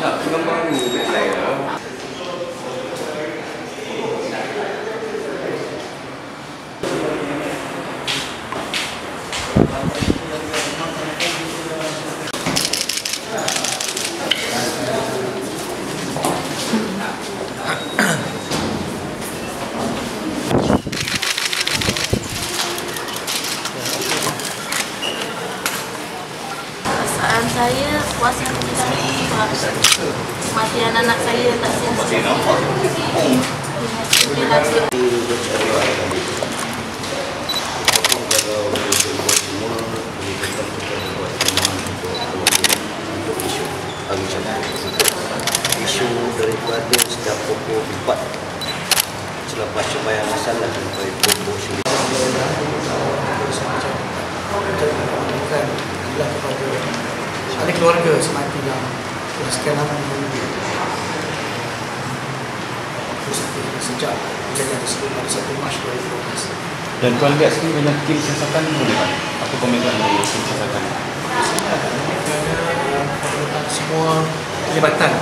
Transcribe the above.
那个、根本不会来的。perasaan saya puas hati dengan kematian anak saya tak sensitif. daripada setiap pokok empat. Selepas cuba yang asal dan baik pokok sendiri keluarga semati yang telah sekian lama sejak kejadian tersebut pada 1 Mac 2012. Dan tuan lihat sini banyak tim siasatan boleh tak? Apa komentar dari tim siasatan? Perlukan semua pelibatan